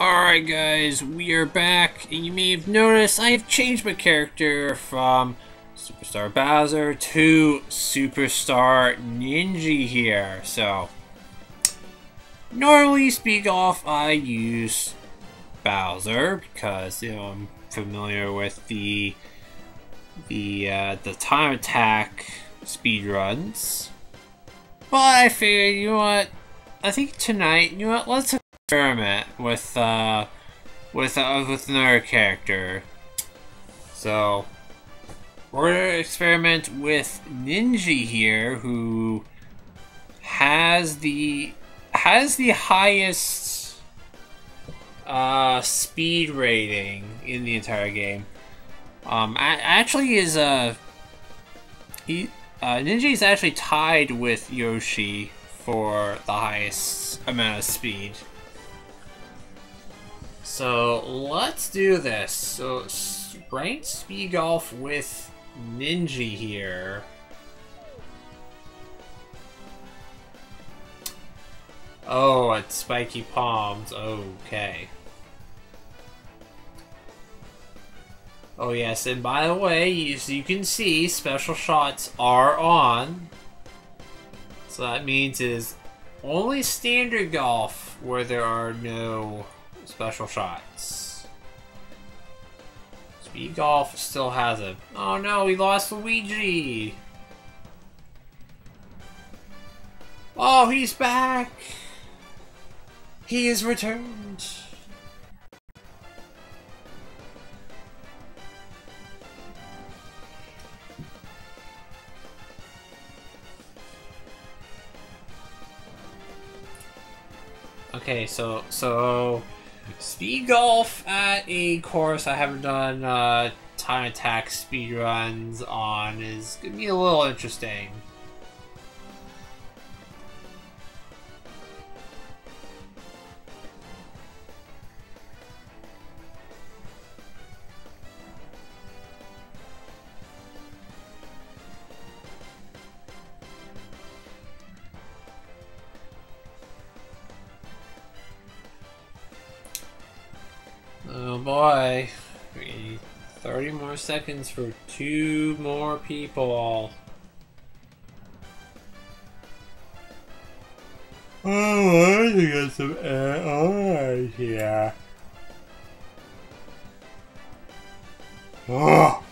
Alright guys, we are back, and you may have noticed I have changed my character from Superstar Bowser to Superstar Ninji here, so... Normally speak off, I use Bowser, because, you know, I'm familiar with the the, uh, the time attack speedruns. But I figured, you know what, I think tonight, you know what, let's experiment with uh with uh, with another character. So we're gonna experiment with Ninji here, who has the has the highest uh, speed rating in the entire game. Um, actually, is uh he uh, Ninji is actually tied with Yoshi for the highest amount of speed. So let's do this. So rank speed golf with Ninji here. Oh, it's spiky palms. Okay. Oh yes, and by the way, as you can see, special shots are on. So that means it is only standard golf where there are no special shots. Speed Golf still has it. Oh no, we lost Luigi! Oh, he's back! He is returned! Okay, so, so... Speed golf at a course I haven't done uh, time attack speed runs on is gonna be a little interesting. Oh boy. 30 more seconds for two more people. Oh, I to get some air here. Oh! oh.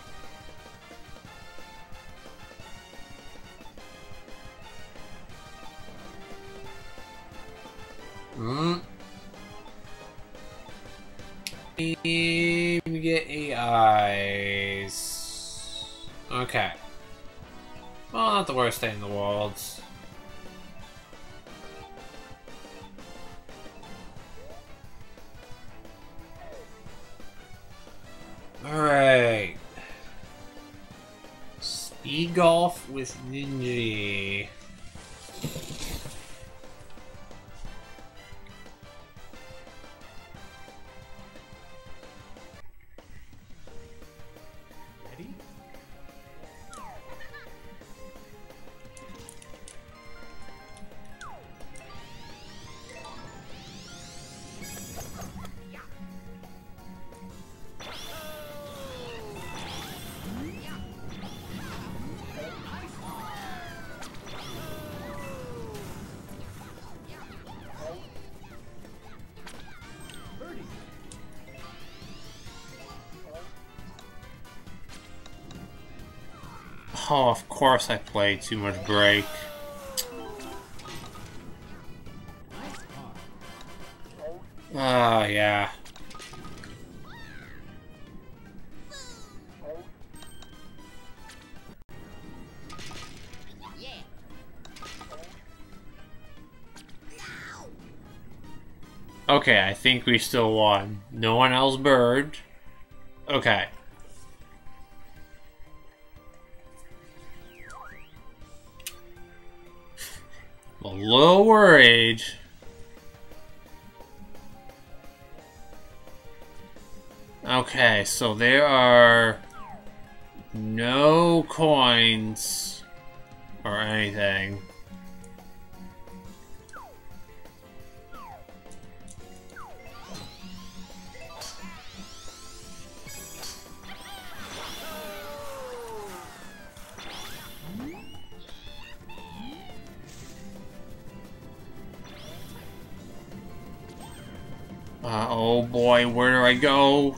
Worst thing in the world. Alright. Speed golf with Ninji. Oh, of course I played too much break. Ah, uh, yeah. Okay, I think we still won. No one else bird. Okay. Little worried. Okay, so there are no coins or anything. Boy, where do I go?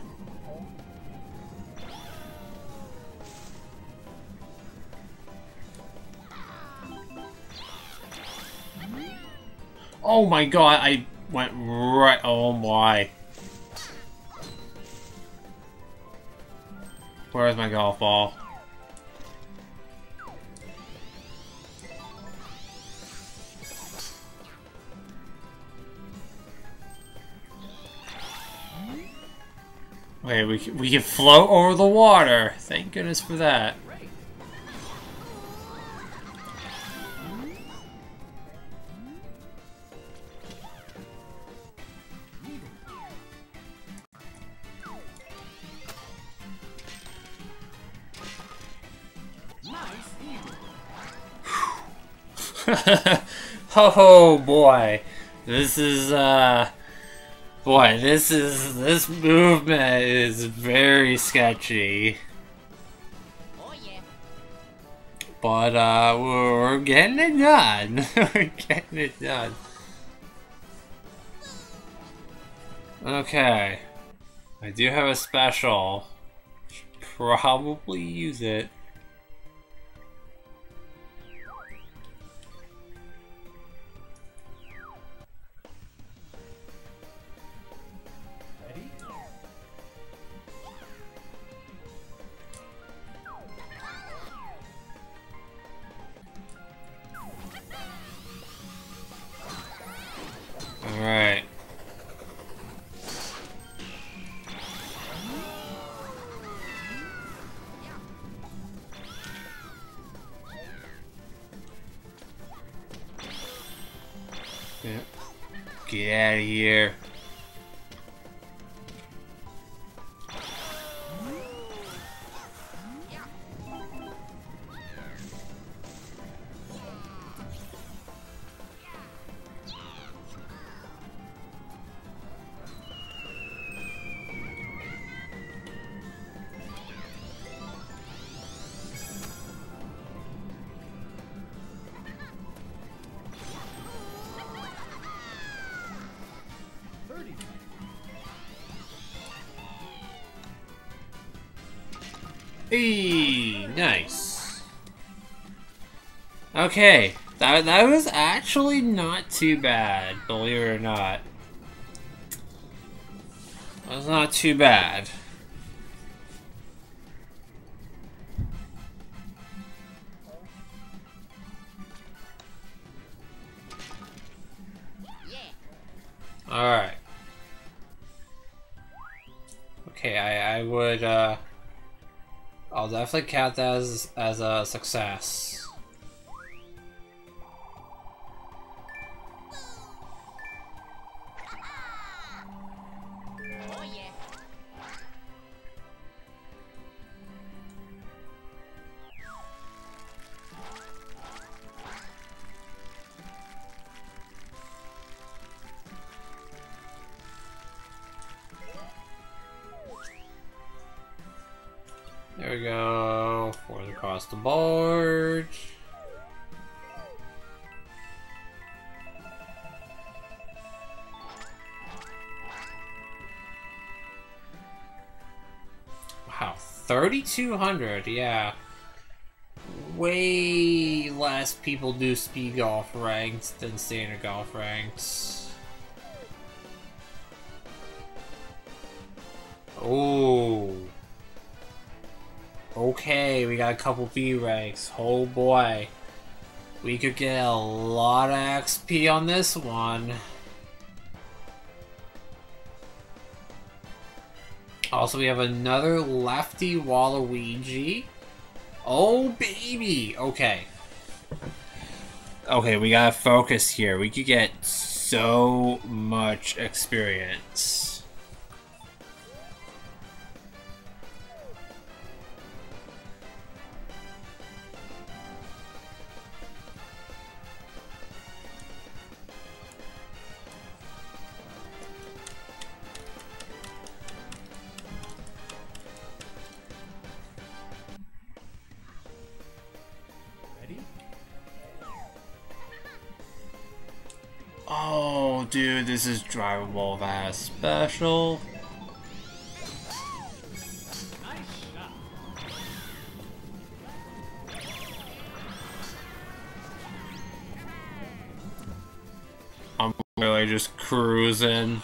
Oh my god, I went right- oh my. Where's my golf ball? Wait, we can, we can float over the water. Thank goodness for that. oh boy, this is uh, boy, this is this movement is very sketchy. Oh yeah. But uh, we're getting it done. we're getting it done. Okay, I do have a special. Should probably use it. Hey, nice. Okay, that that was actually not too bad, believe it or not. That was not too bad. Definitely count that as, as a success. 3,200, yeah. Way less people do speed golf ranks than standard golf ranks. Oh. Okay, we got a couple B ranks. Oh boy. We could get a lot of XP on this one. Also, we have another lefty Waluigi. Oh, baby! Okay. Okay, we gotta focus here. We could get so much experience. Dude, this is drivable fast special. I'm really just cruising.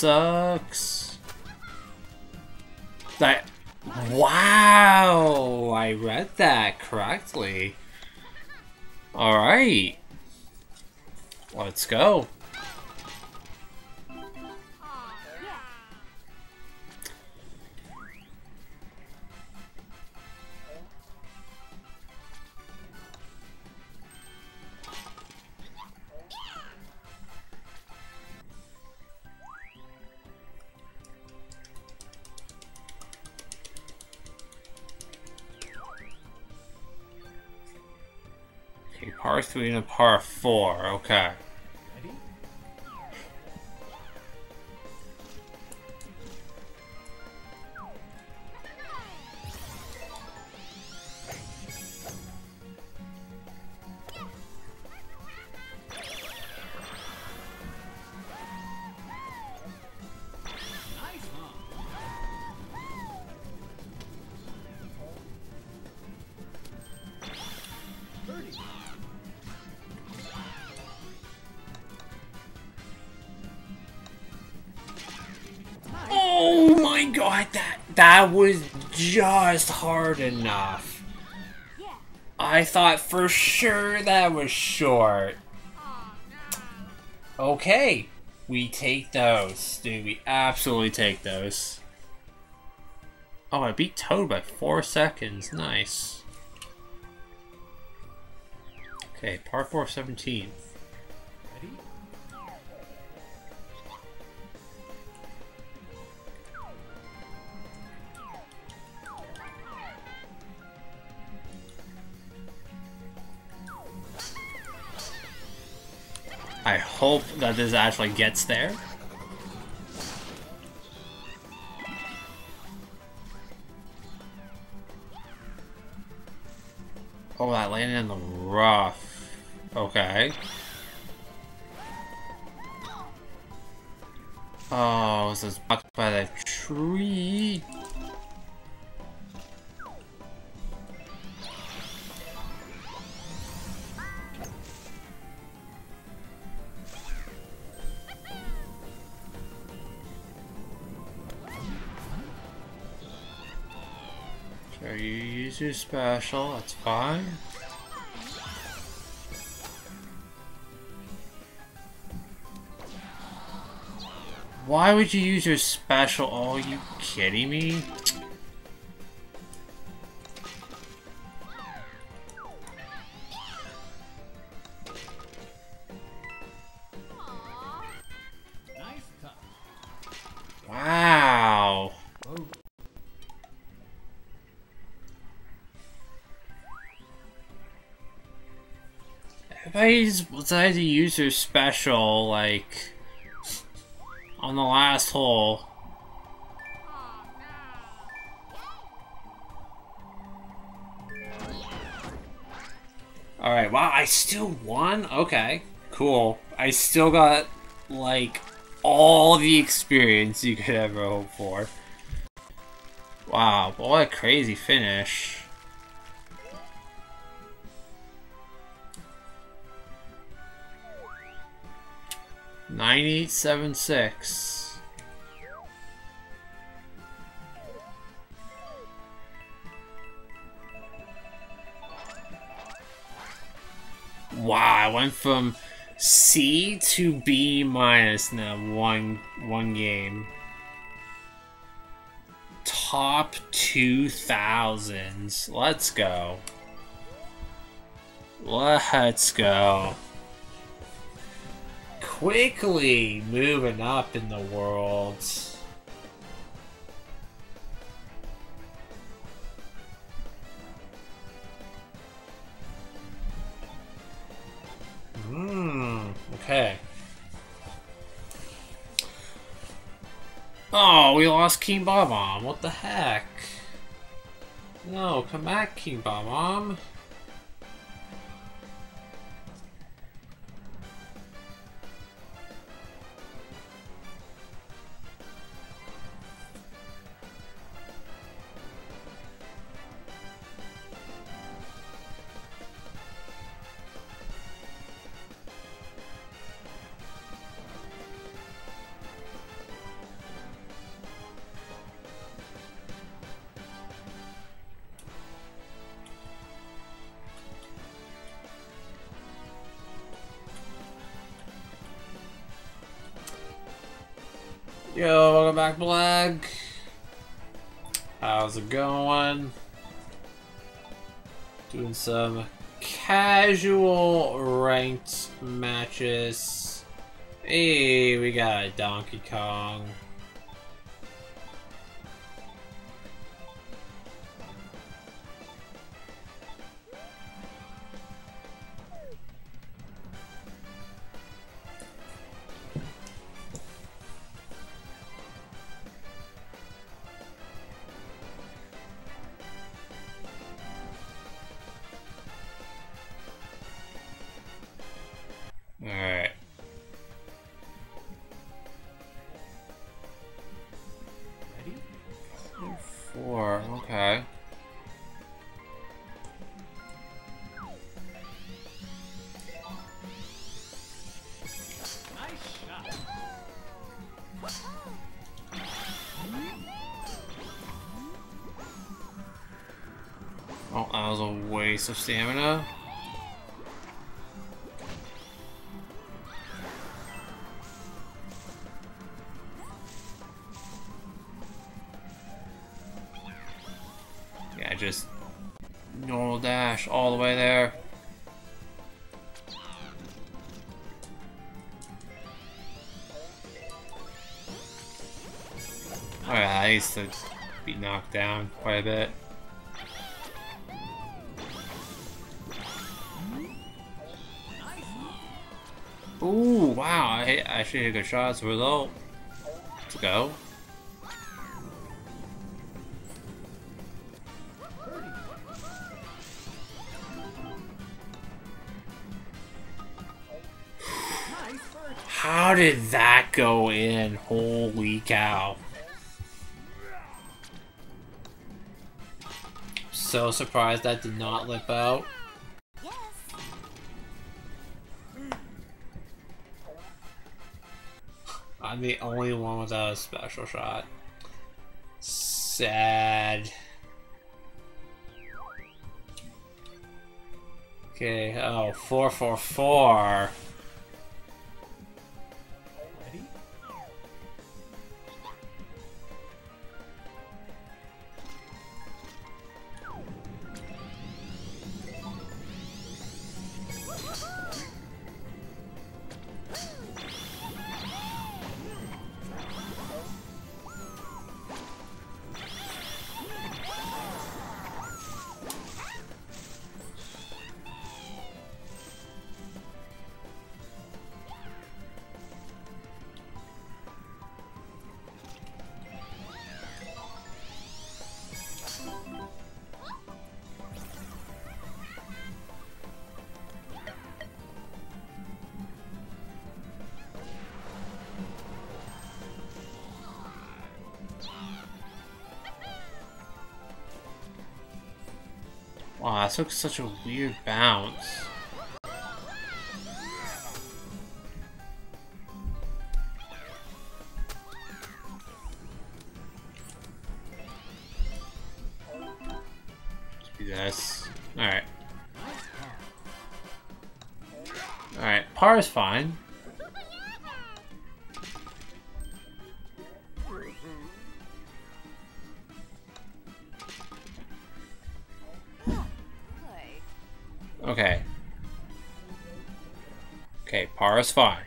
Pot par 4. Okay. Just hard enough. I thought for sure that was short. Okay, we take those. Dude, we absolutely take those. Oh, I beat Toad by four seconds. Nice. Okay, par 4 17. I hope that this actually gets there. Oh, that landed in the rough. Okay. Oh, this is blocked by the tree. Your special, that's fine. Why would you use your special? Oh, are you kidding me? Everybody's decided to use their special, like, on the last hole. Alright, wow, I still won? Okay, cool. I still got, like, all the experience you could ever hope for. Wow, what a crazy finish. Nine eight seven six. Wow, I went from C to B minus in that one one game. Top two thousands. Let's go. Let's go. Quickly moving up in the world. Hmm, okay. Oh, we lost King Bob-omb. What the heck? No, come back, King Bob-omb. Black. How's it going? Doing some casual ranked matches. Hey, we got a Donkey Kong. Of stamina. Yeah, just normal dash all the way there. Oh yeah, I used to be knocked down quite a bit. Ooh, wow, I actually hit a good shot as a result. Let's go. How did that go in? Holy cow. So surprised that did not lip out. I'm the only one without a special shot. Sad. Okay, oh, 444. Ready? Took such a weird bounce. This. Alright. Alright, par is fine. Okay. Okay, Para's fine.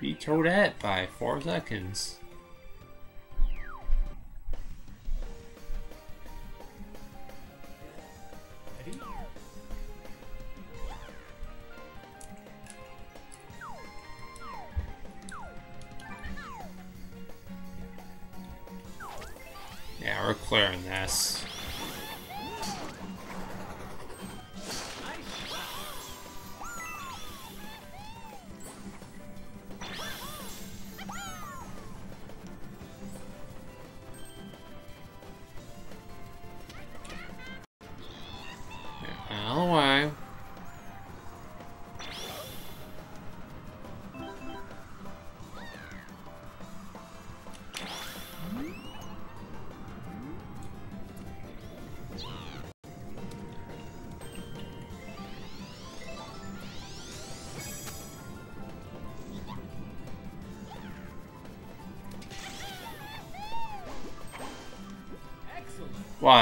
Be towed at by four seconds.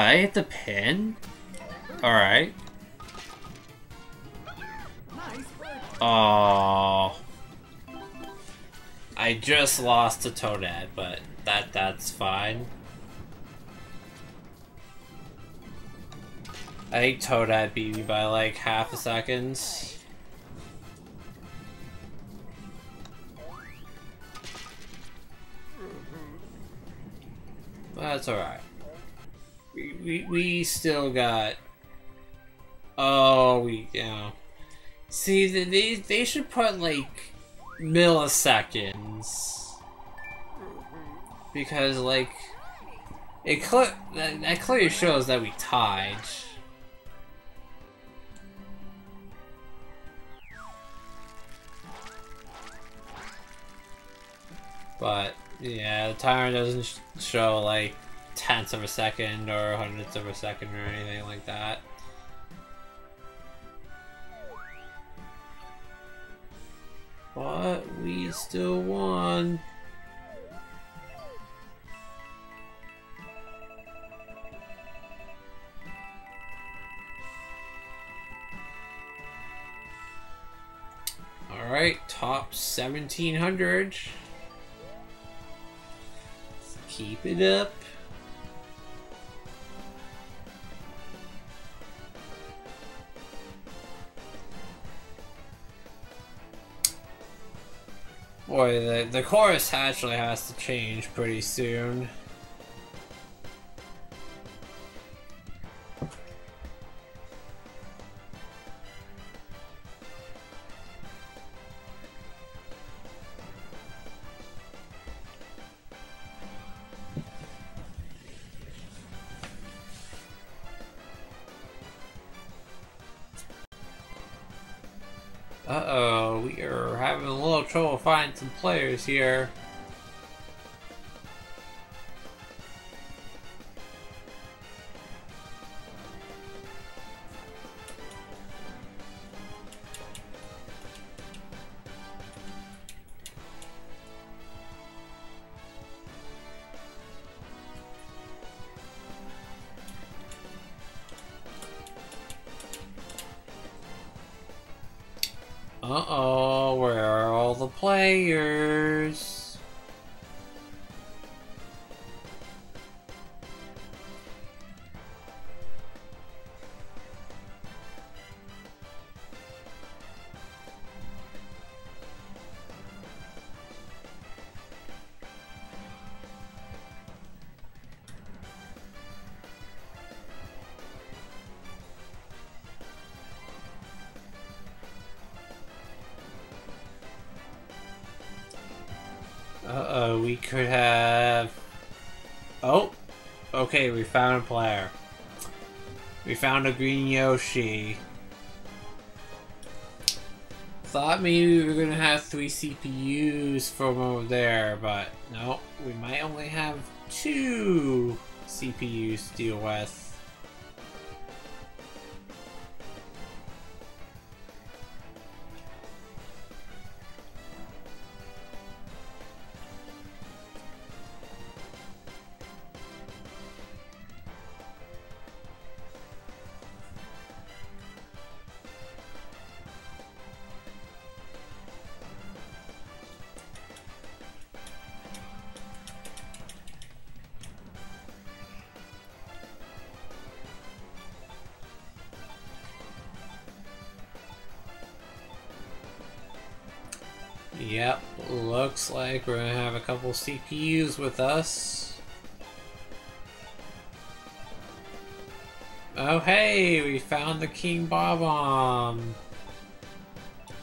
I hit the pin? Alright. Oh. I just lost to Toadette, but that that's fine. I think Toadette beat me by like half a second. We, still got... Oh, we, yeah. See, th- they they should put like milliseconds mm-hmm. because like it cl- that, that clearly shows that we tied. But yeah, the timer doesn't sh- show like tenths of a second or hundredths of a second or anything like that. But we still won. Alright, top 1700. Let's keep it up. Boy, the, the chorus actually has to change pretty soon. Players here. Could have... Oh! Okay, we found a player. We found a green Yoshi. Thought maybe we were gonna have three CPUs from over there, but no, we might only have two CPUs to deal with. Yep, looks like we're gonna have a couple CPUs with us. Oh hey, we found the King Bob-omb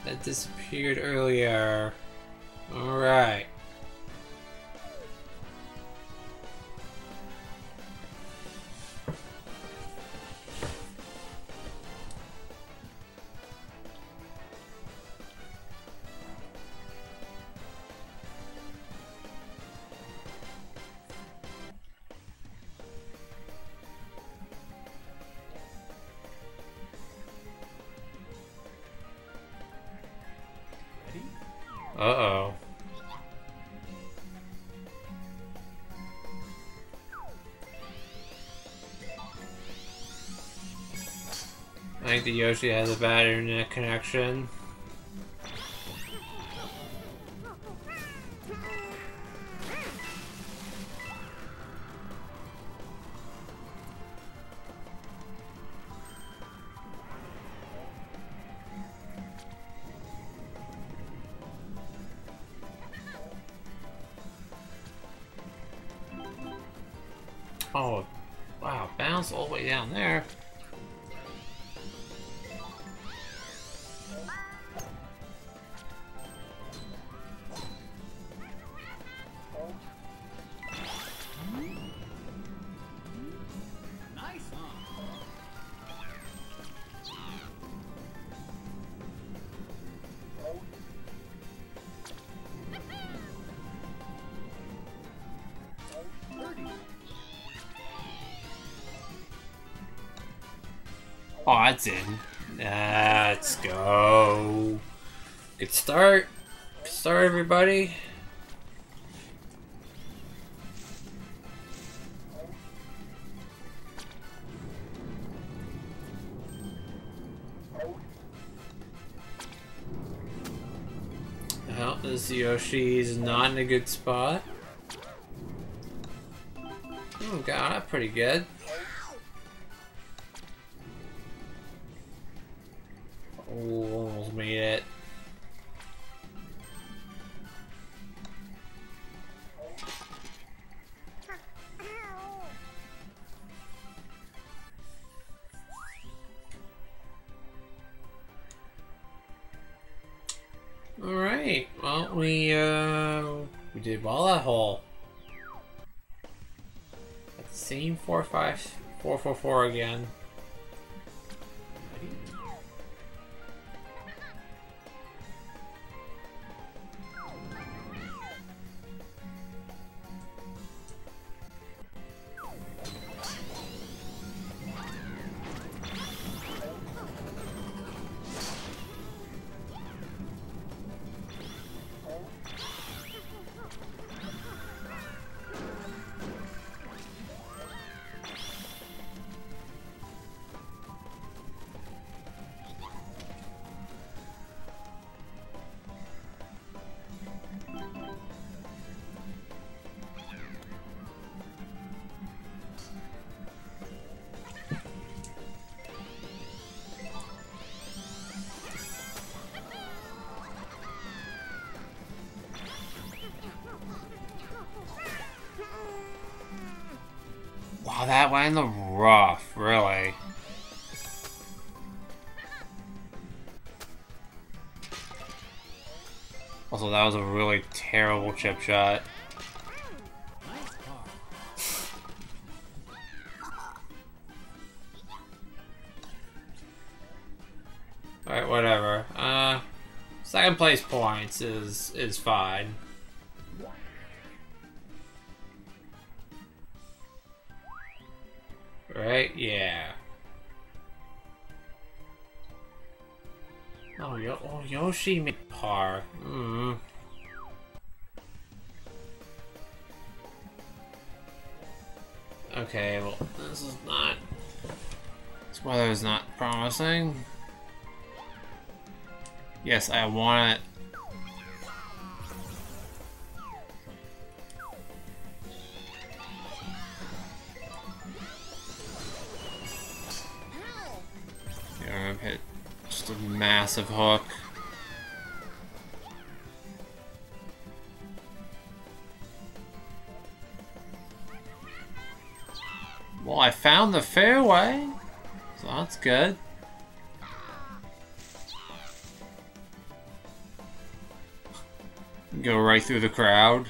that disappeared earlier. Alright. The Yoshi has a bad internet connection. Oh, in. Let's go. Good start. Good start, everybody. Well, this Yoshi's not in a good spot. Oh, got pretty good. Almost made it. Alright, well, we, uh, we did well that hole. The same 4 5 4 4 4 again. Chip shot. Alright, whatever. Uh, second place points is is fine. Right? Yeah. Oh, Yo oh Yoshi par. Mm. Okay, well, this is not. This weather is not promising. Yes, I want it. Yeah, I've hit just a massive hook. Found the fairway, so that's good. Go right through the crowd.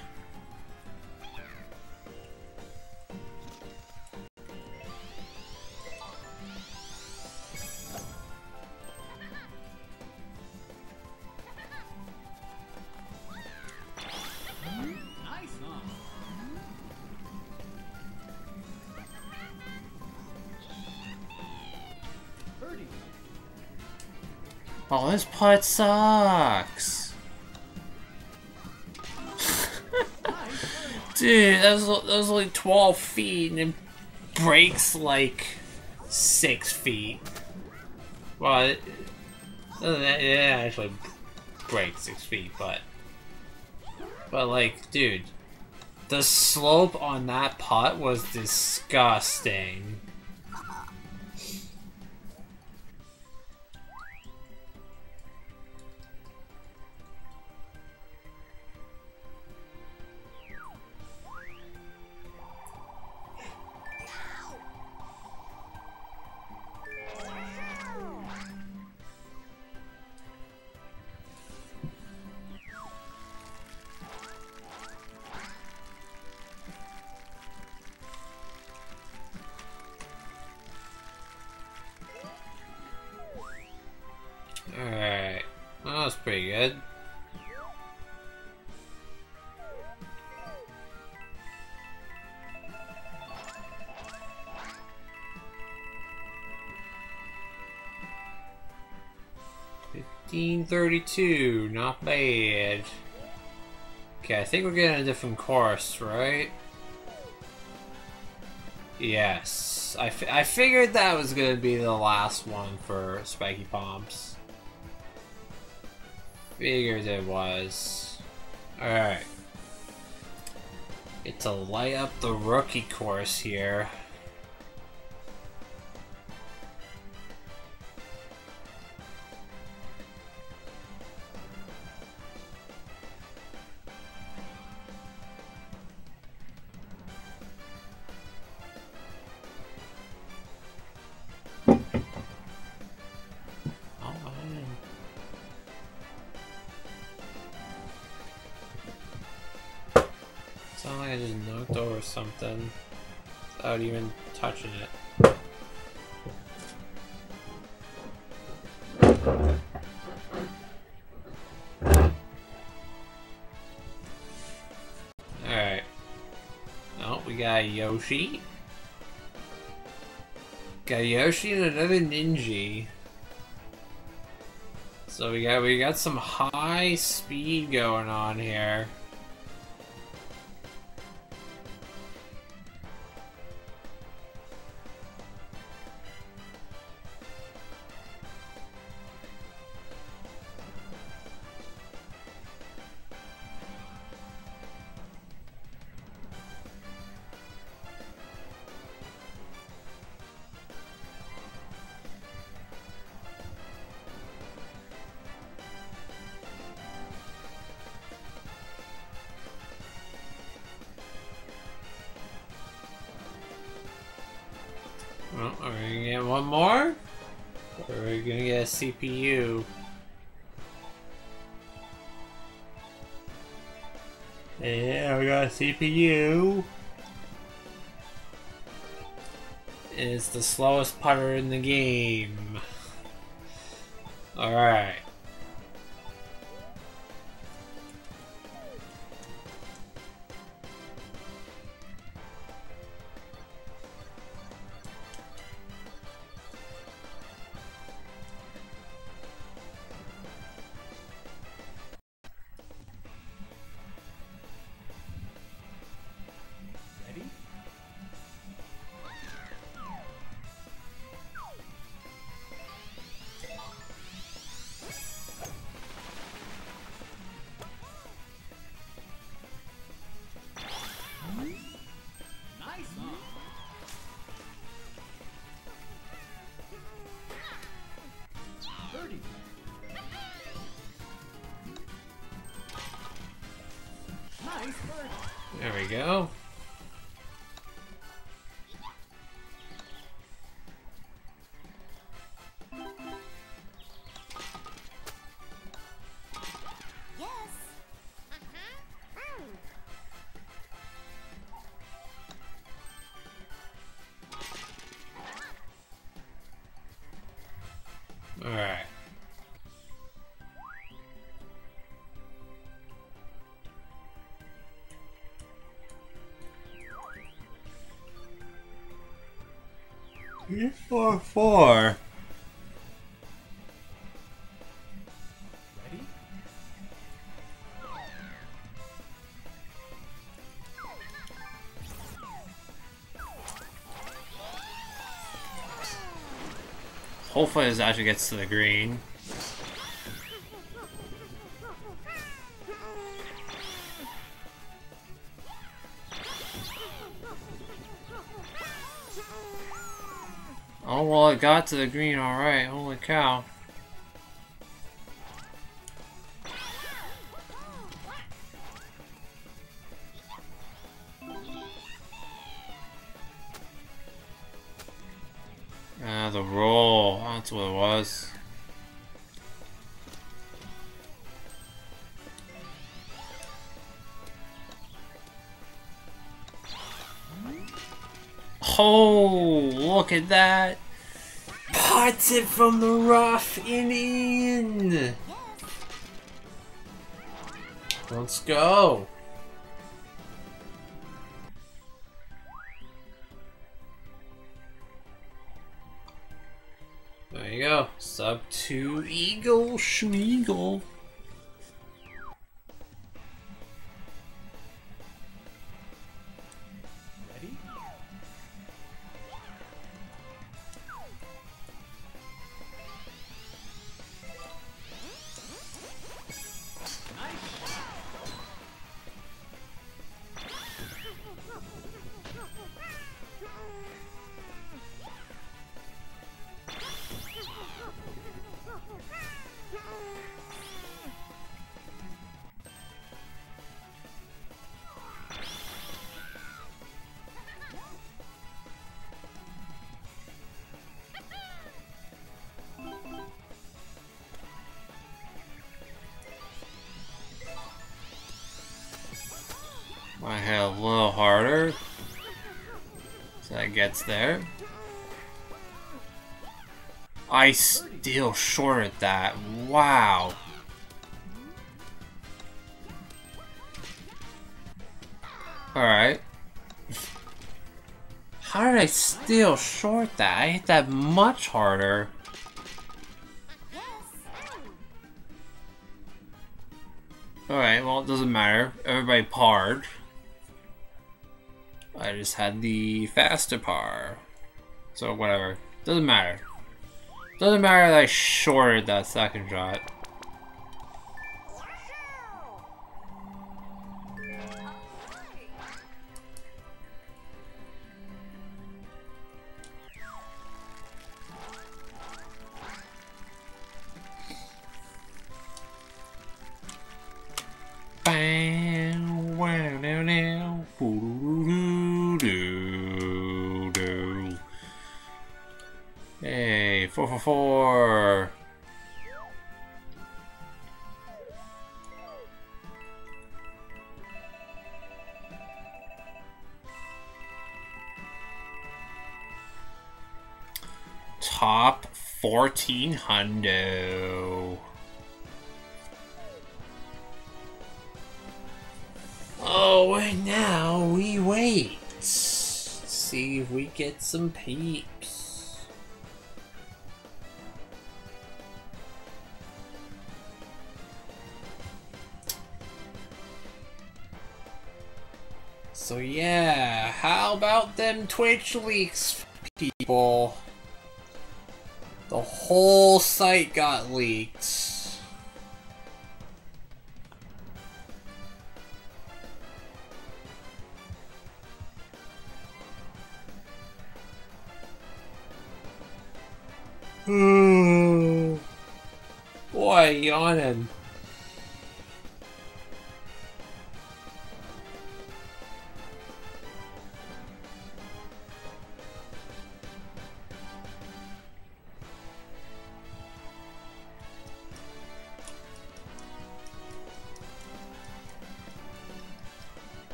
Putt sucks. Dude, that was, that was like 12 feet and it breaks like 6 feet. Well, it, uh, it it actually breaks 6 feet, but. But, like, dude, the slope on that putt was disgusting. 1532, not bad. Okay, I think we're getting a different course, right? Yes. I, I figured that was going to be the last one for Spiky Pumps. Figured it was. Alright. Get to light up the rookie course here. We got Yoshi. Got Yoshi and another Ninji. So we got we got some high speed going on here. Yeah, we got a CPU. It's the slowest putter in the game. Alright. 30. Nice bird. There we go. Four, four. Hopefully this actually gets to the green. Got to the green alright, holy cow. Ah, the roll. That's what it was. Oh, look at that. Pots it from the rough and in. Let's go. There you go. Sub 2 Eagle Schmeagle. So that gets there. I still shorted that. Wow. Alright. How did I still short that? I hit that much harder. Alright, well, it doesn't matter. Everybody parred. I just had the faster par. So, whatever. Doesn't matter. Doesn't matter that I shorted that second shot. For. Top fourteen hundo. Oh, and now we wait. See if we get some peeps. So yeah, how about them Twitch leaks, people? The whole site got leaked. Hmm. Boy, yawning.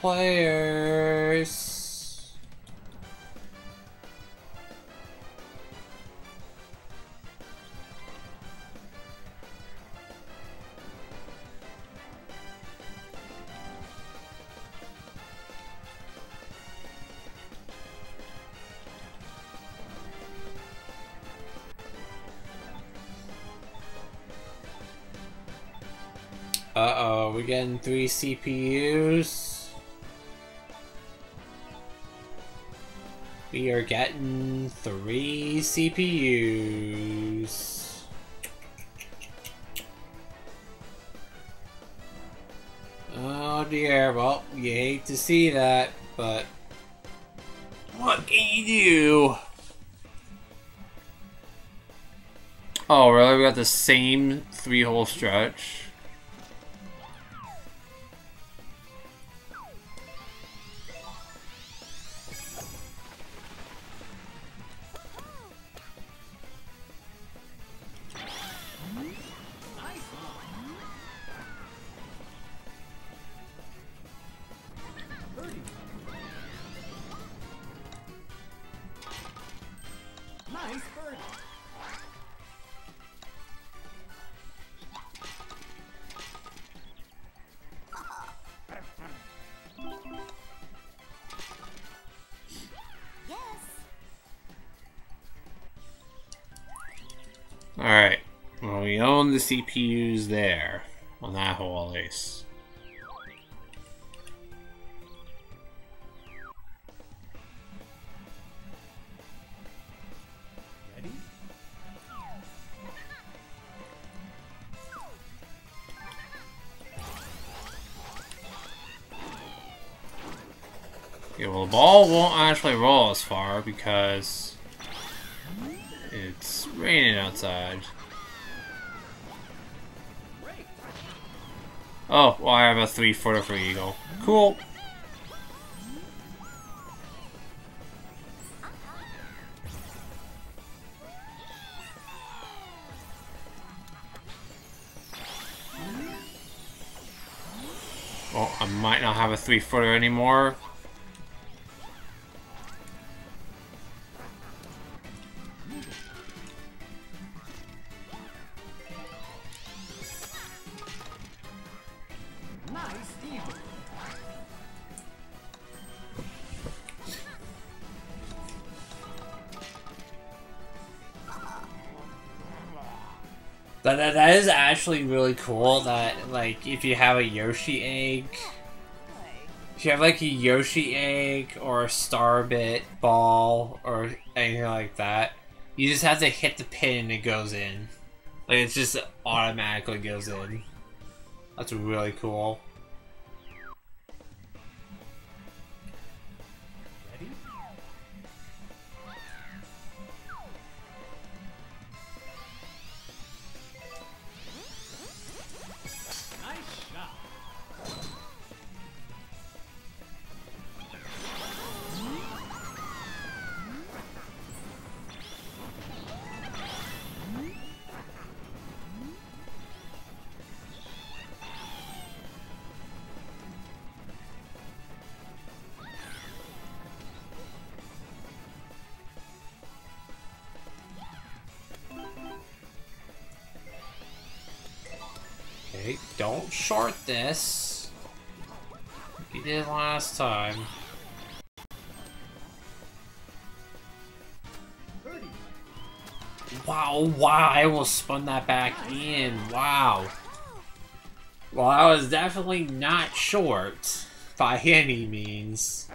Players? Uh-oh, we're getting three CPUs. We are getting three CPUs. Oh dear, well, you hate to see that, but what can you do? Oh, really? We got the same three-hole stretch? Own the CPUs there. On that hole, at least. Ready? Okay, well, the ball won't actually roll as far because it's raining outside. Oh, well, I have a three footer for Eagle. Cool. Oh, I might not have a three footer anymore. Actually really cool that, like, if you have a Yoshi egg, if you have, like, a Yoshi egg or a Starbit ball or anything like that, you just have to hit the pin and it goes in. Like, it just automatically goes in. That's really cool. Don't short this. You did last time. Wow, wow, I almost spun that back in. Wow. Well, I was definitely not short by any means.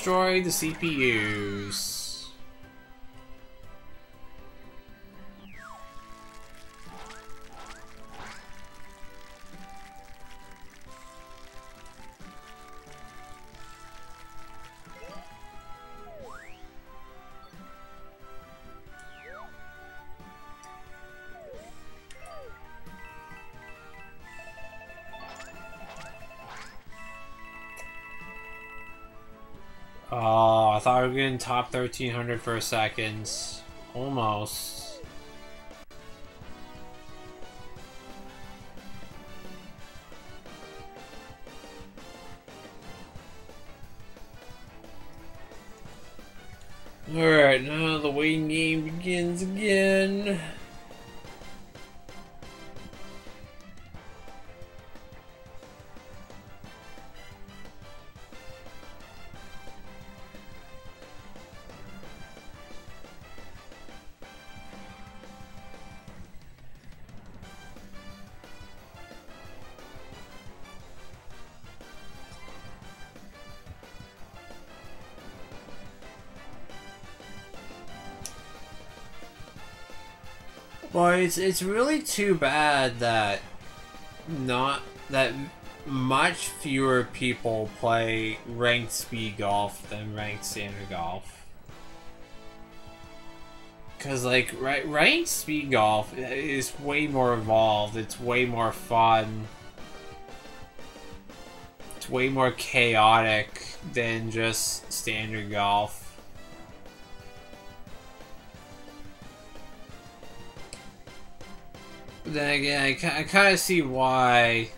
Destroyed the CPUs. Top 1300 for a second. Almost. It's it's really too bad that not that much fewer people play ranked speed golf than ranked standard golf. Cause like right, ranked speed golf is way more evolved. It's way more fun. It's way more chaotic than just standard golf. Then again, I, I kind of see why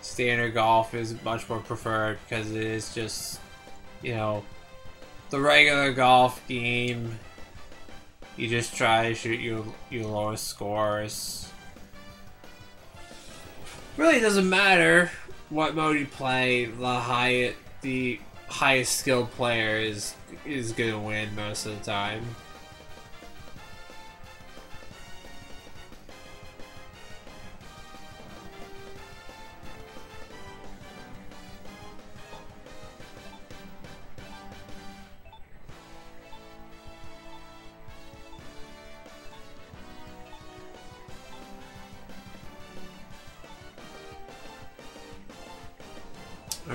standard golf is much more preferred because it is just, you know, the regular golf game. You just try to shoot your your lowest scores. Really doesn't matter what mode you play. The high the highest skilled player is is gonna win most of the time.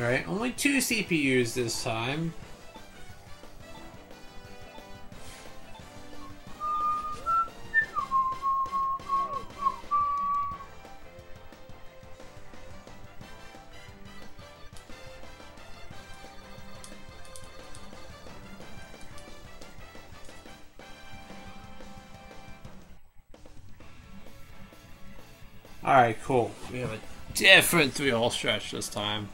Alright, only two CPUs this time. Alright, cool. We have a different three-hole stretch this time.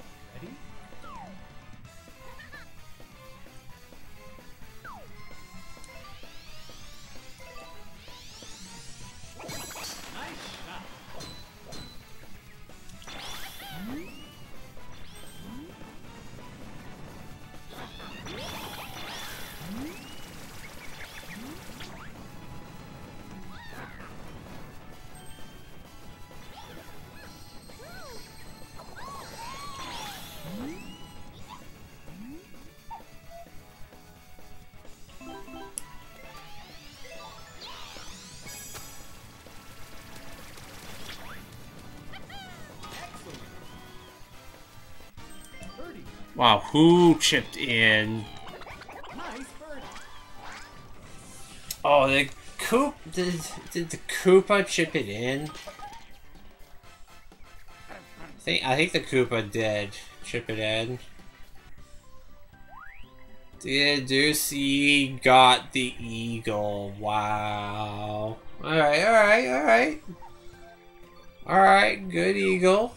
Wow, who chipped in? Oh, the Coop did did the Koopa chip it in? I think I think the Koopa did chip it in. Did Ducey got the eagle? Wow. All right, all right, all right, all right. Good eagle.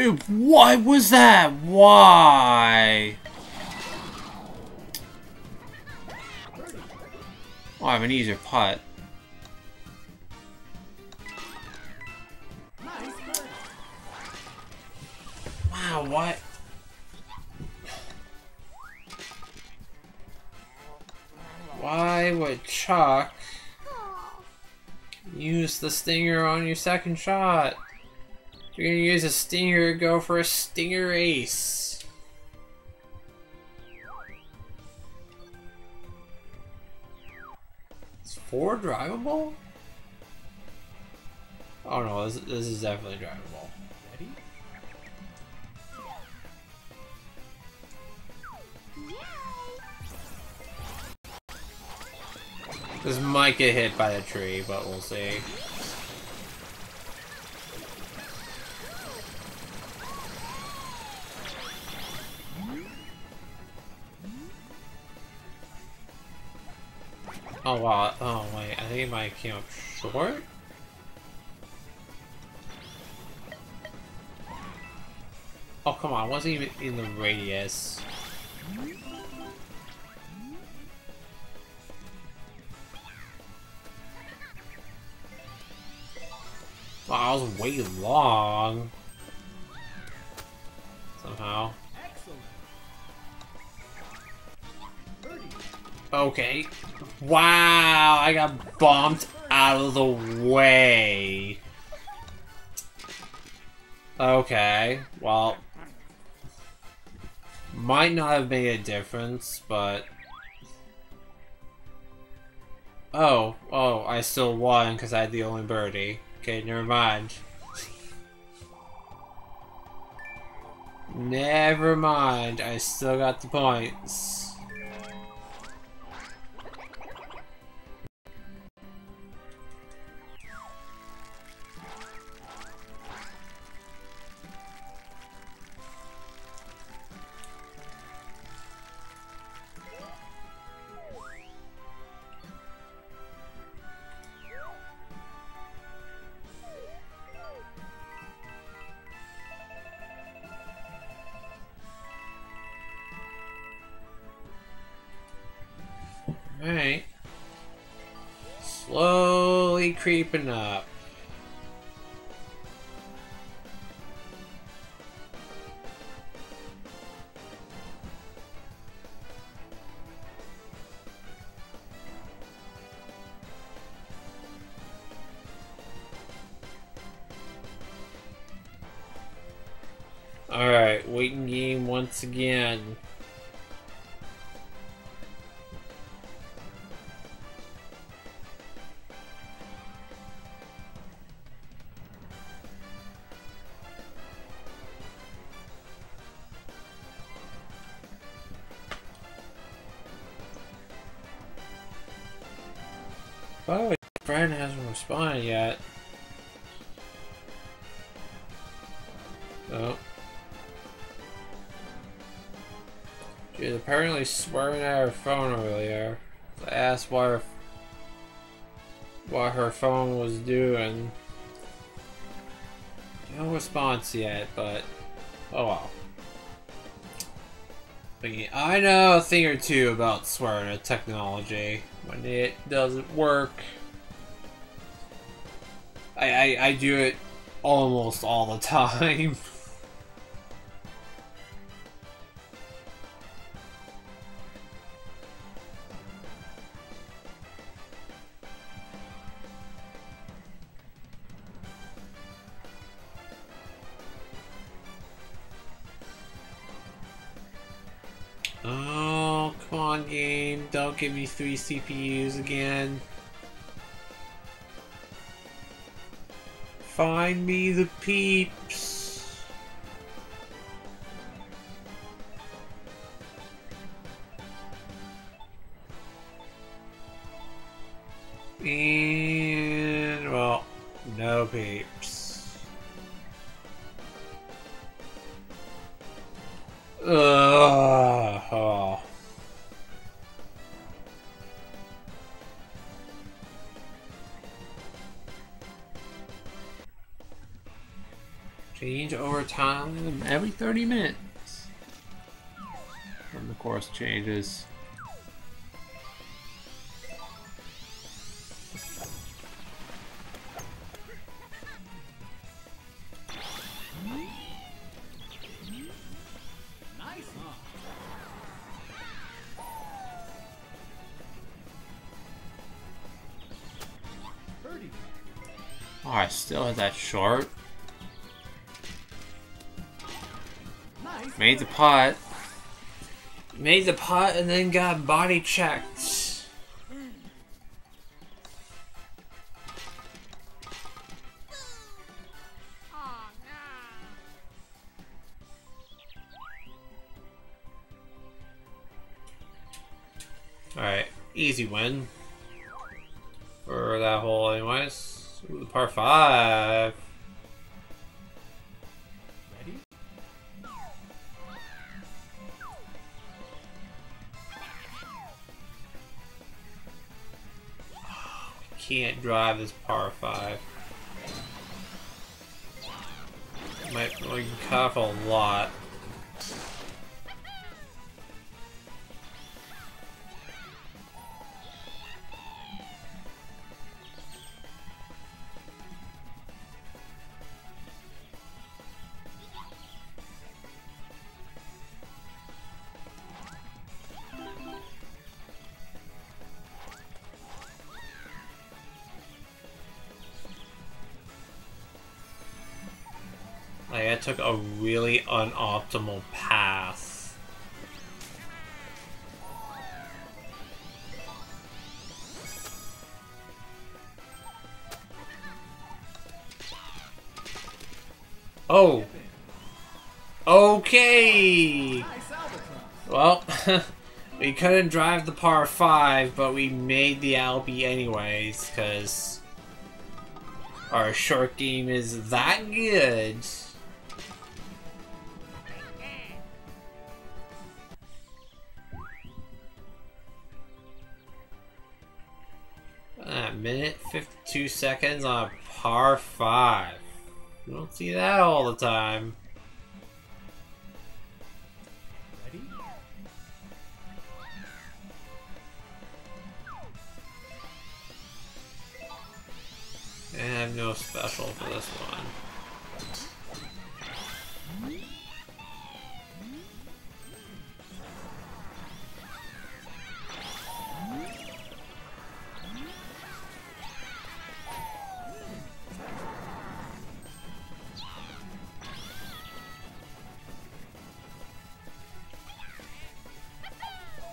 Dude, what was that? Why? Oh, I have an easier putt. Wow, what? Why would Chuck use the stinger on your second shot? You're gonna use a stinger, go for a stinger ace. It's four drivable? Oh no, this, this is definitely drivable. Ready? This might get hit by the tree, but we'll see. Oh wow, oh wait, I think it might came up short? Oh come on, wasn't even in the radius. Wow, that was way long. Somehow. Okay. Wow, I got bumped out of the way. Okay, well. Might not have made a difference, but... Oh, oh, I still won because I had the only birdie. Okay, never mind. Never mind, I still got the points. Slowly creeping up. Uh, Alright, waiting game once again. Oh, friend hasn't responded yet. Oh. She was apparently swearing at her phone earlier. I asked what her, what her phone was doing. No response yet, but oh well. I know a thing or two about swearing at technology when it doesn't work. I, I, I do it almost all the time. On, game. Don't give me three CPUs again. Find me the peeps. 30 minutes. And the course changes. pot. Made the pot and then got body checked. Alright, easy win. This par Like I took a really unoptimal path. Oh, okay. Well, we couldn't drive the par 5, but we made the Albi anyways, because our short game is that good. 52 seconds on a par 5. You don't see that all the time. Ready? I have no special for this one.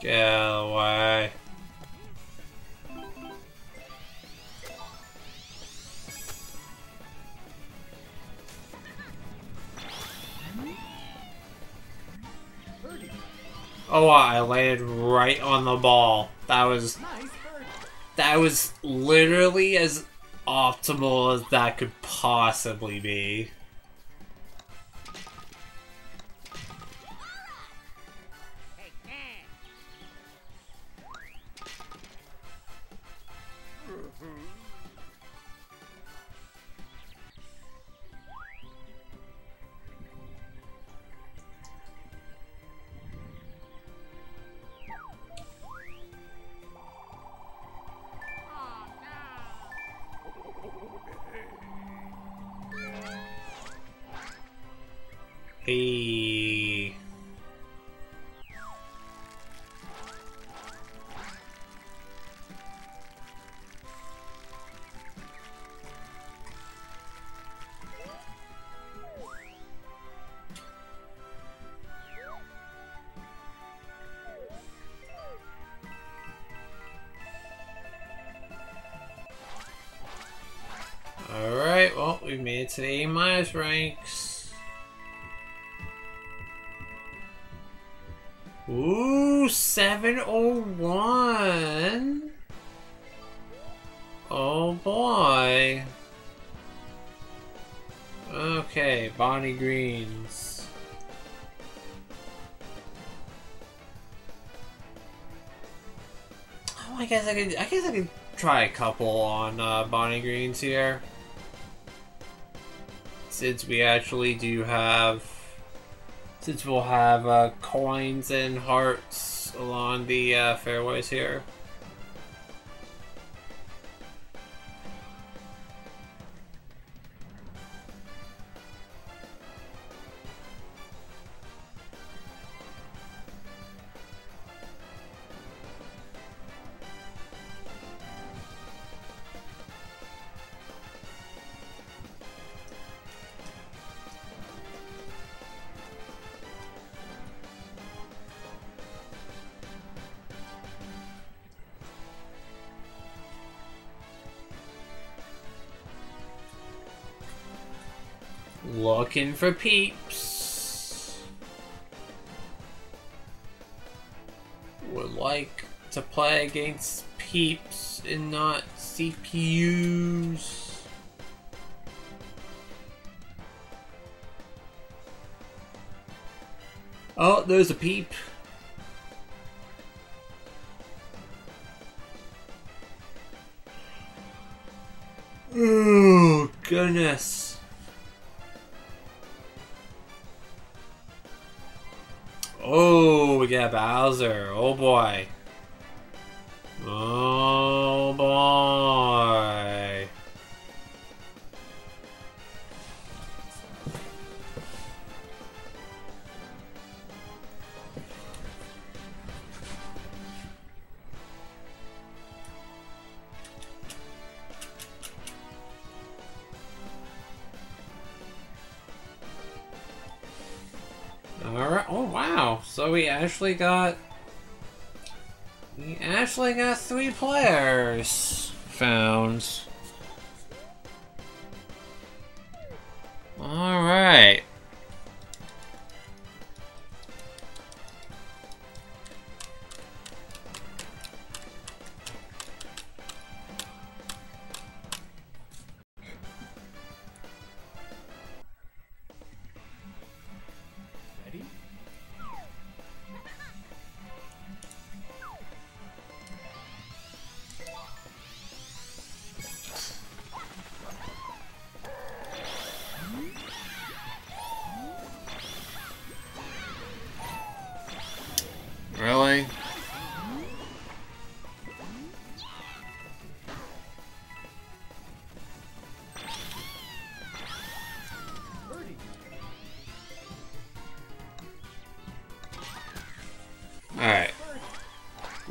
Get out. Oh, I landed right on the ball. That was that was literally as optimal as that could possibly be. We made it to the A minus ranks. Ooh, 701. Oh boy. Okay, Bonny Greens. Oh, I guess I could. I guess I could try a couple on uh, Bonny Greens here, since we actually do have since we'll have uh, coins and hearts along the uh, fairways here. Looking for peeps. Would like to play against peeps and not CPUs. Oh, there's a peep. Bowser. Oh boy. Alright, oh wow. So we actually got... We actually got three players found.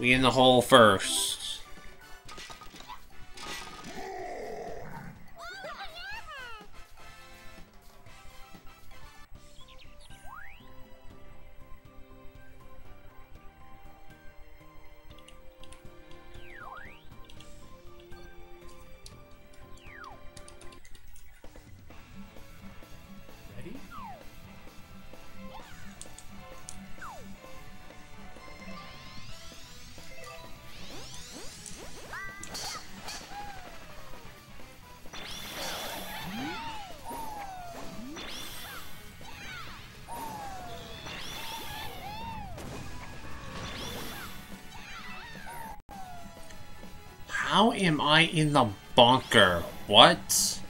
In the hole first. How am I in the bunker? What?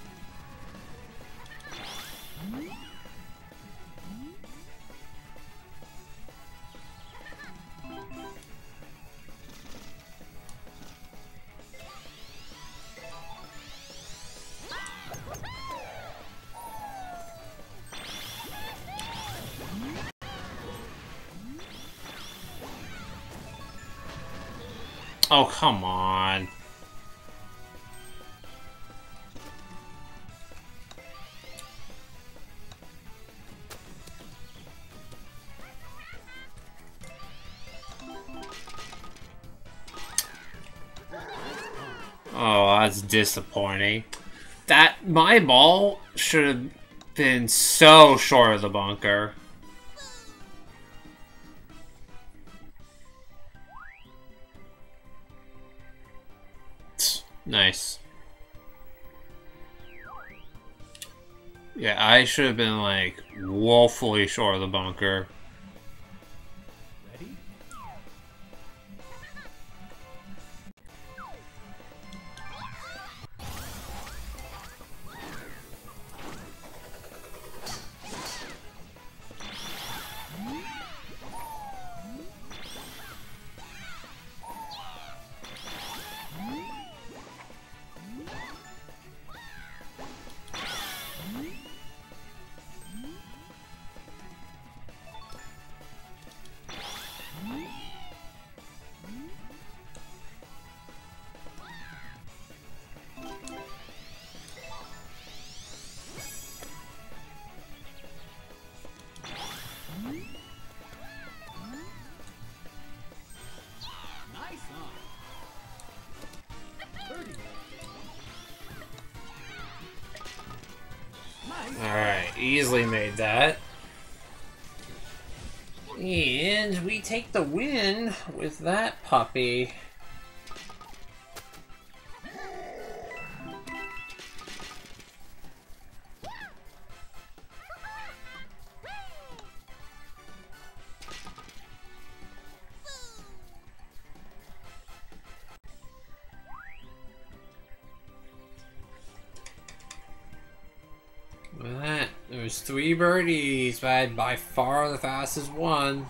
Oh, come on. That's disappointing. That my ball should have been so short of the bunker. Nice. Yeah, I should have been like woefully short of the bunker. With that, there's three birdies, but by far the fastest one.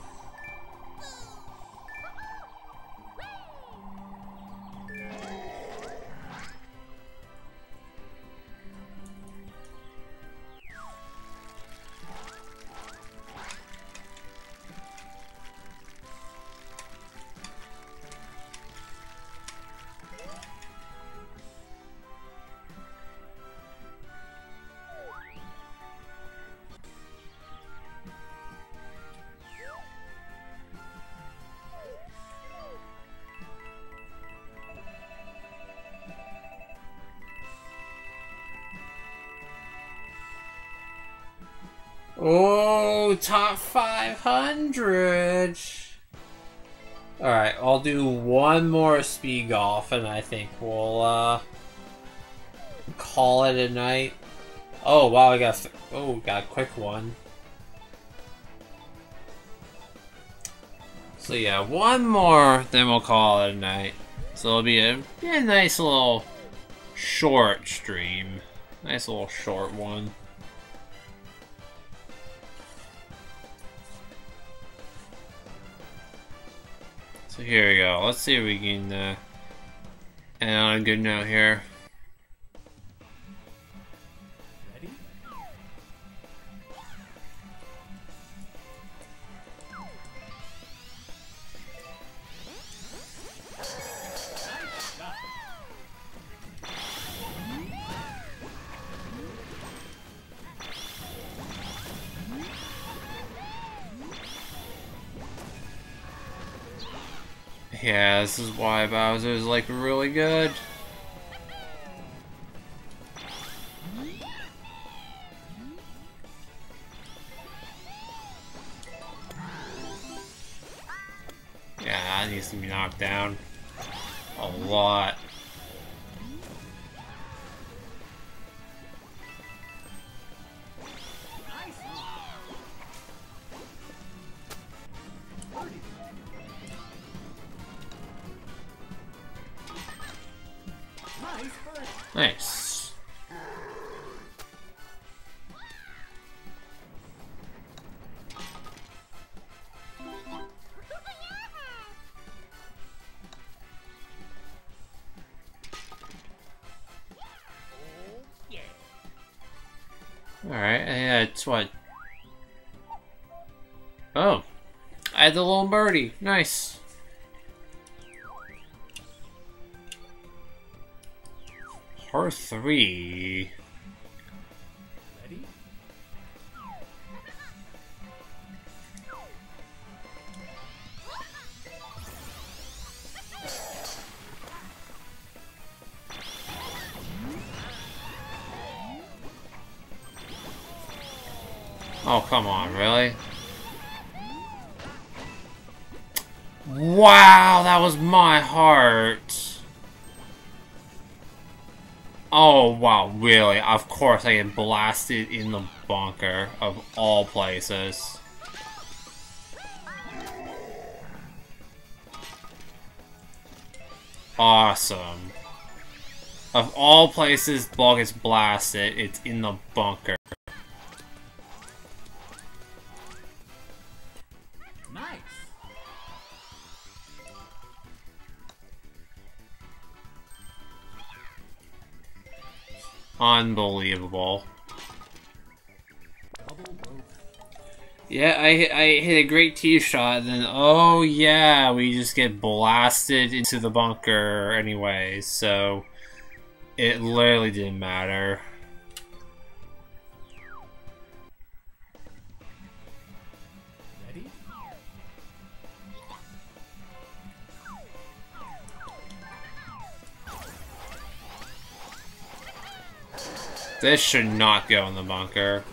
Oh, top 500! Alright, I'll do one more speed golf and I think we'll, uh, call it a night. Oh, wow, I got, oh, got a quick one. So yeah, one more, then we'll call it a night. So it'll be a, be a nice little short stream. Nice little short one. Let's see if we can uh, end on a good note here. This is why Bowser's like really good. Yeah, that needs to be knocked down. A lot. It's what? Oh. I had the little birdie. Nice. Par 3. Ready? Oh, come on, really? Wow, that was my heart. Oh, wow, really? Of course I get blasted in the bunker of all places. Awesome. Of all places, ball gets blasted, it's in the bunker. Unbelievable. Yeah, I I hit a great tee shot, and then oh yeah, we just get blasted into the bunker anyway. So it literally didn't matter. This should not go in the bunker.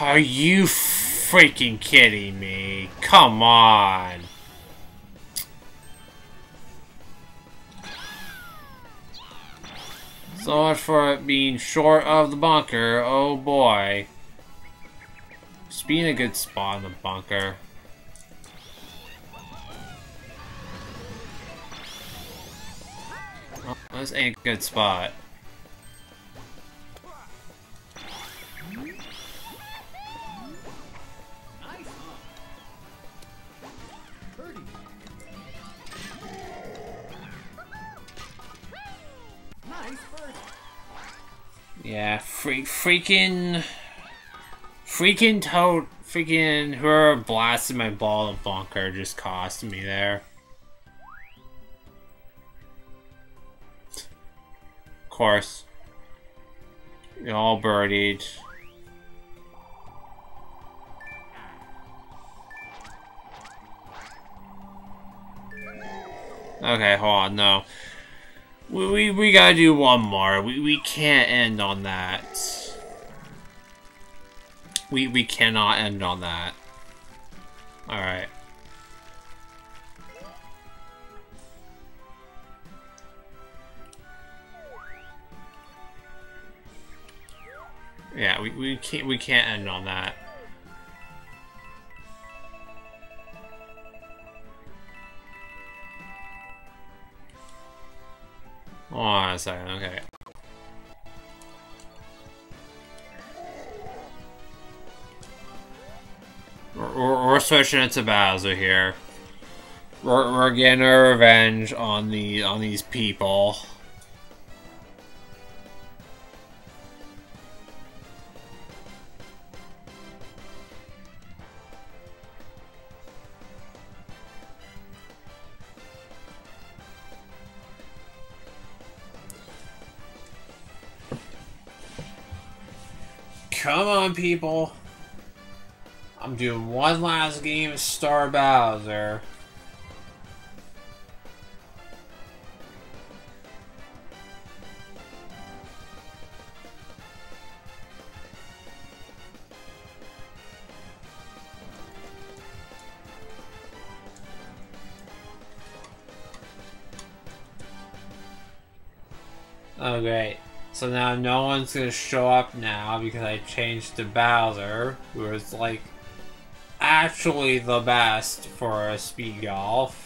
Are you freaking kidding me? Come on! So much for it being short of the bunker, oh boy. Just being a good spot in the bunker. Well, this ain't a good spot. Yeah, freak, freaking, freaking toad, freaking whoever blasted my ball in bunker just cost me there. Course, all birdied. Okay, hold on, no. We, we, we gotta do one more. We, we can't end on that. We, we cannot end on that. Alright. Yeah, we, we can't we can't end on that. Hold on a second, okay. We're, we're, we're switching it to Bowser here. We're, we're getting our revenge on the on these people. Come on, people. I'm doing one last game of Star Bowser. Oh great. So now no one's gonna show up now because I changed to Bowser, who is like actually the best for a speed golf.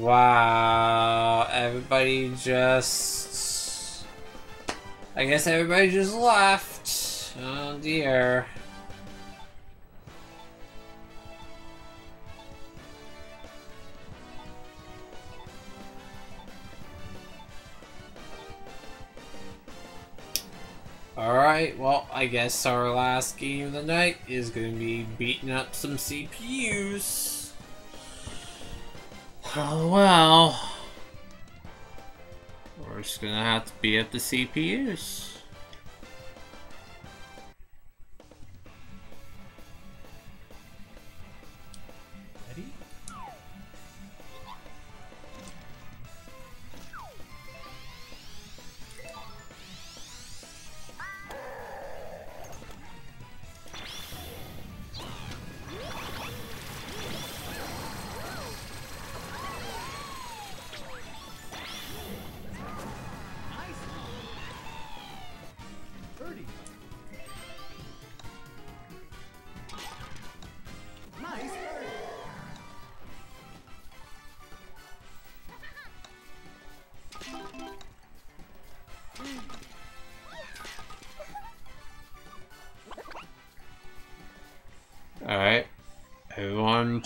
Wow, everybody just. I guess everybody just left. Oh dear. Alright, well, I guess our last game of the night is going to be beating up some CPUs. Oh well. We're just gonna have to be at the CPUs.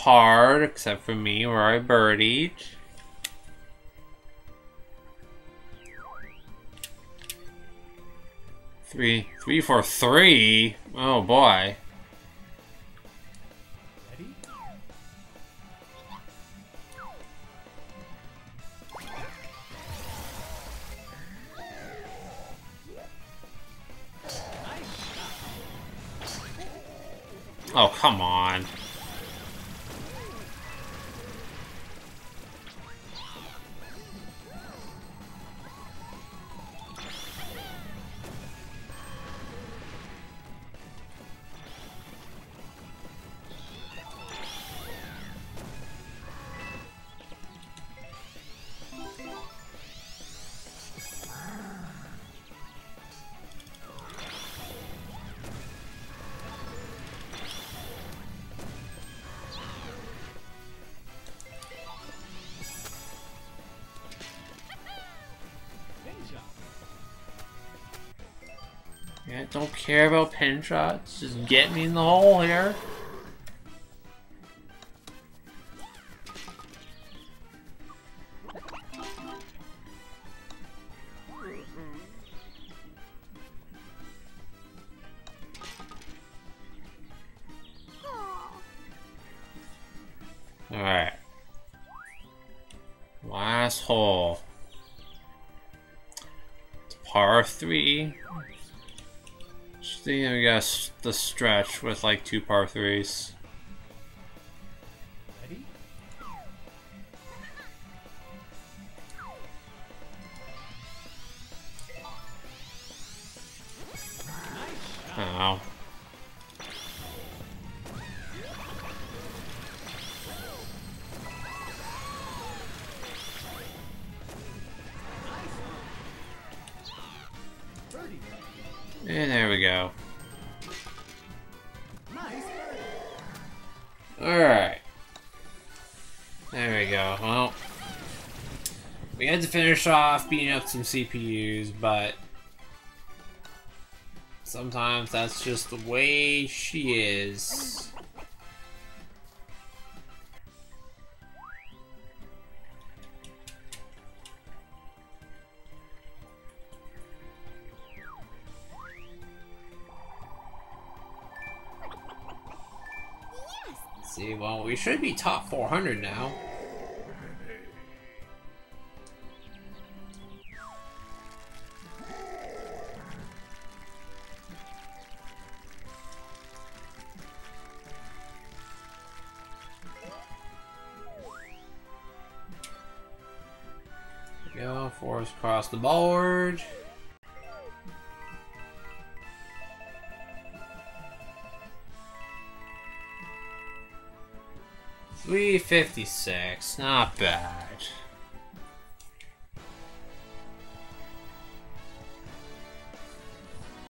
hard, except for me, where I birdied. Three, three for three? Oh boy. Don't care about pin shots. Just get me in the hole here. Stretch with like two par threes. Finish off beating up some CPUs, but sometimes that's just the way she is. See, well, we should be top 400 now. Across the board. Three fifty six, not bad.